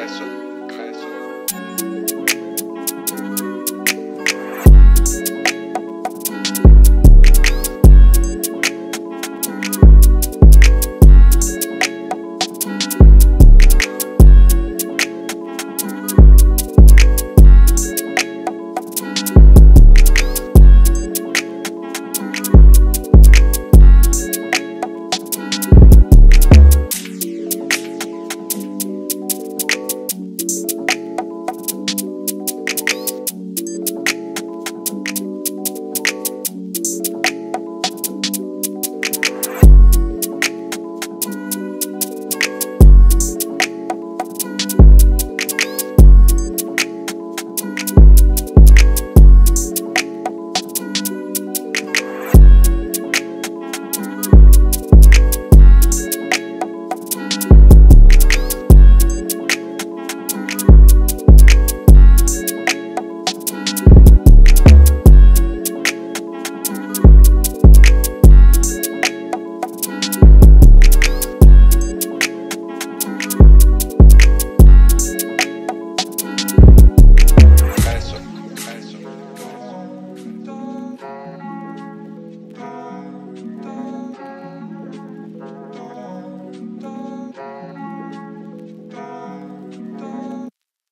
falso.